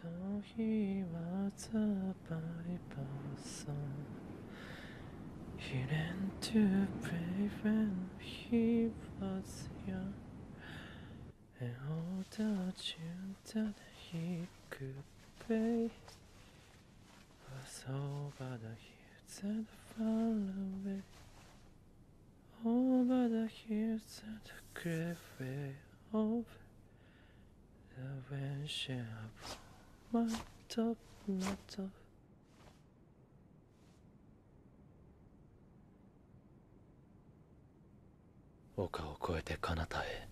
Though he was a Bible son, he learned to pray when he was young, and all the tune that he could play was over the hills and far away, over the hills and the great way of the windshield my top, my top. 丘を越えて彼方へ